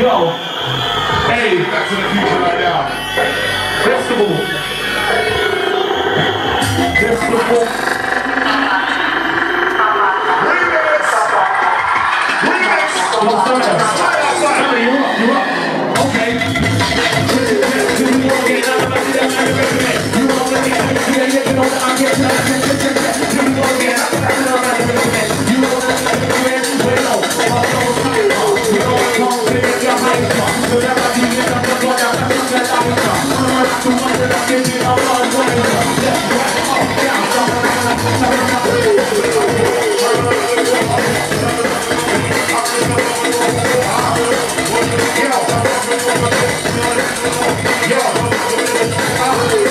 Yo, hey, back to the future right now. Festival. Festival. Yeah.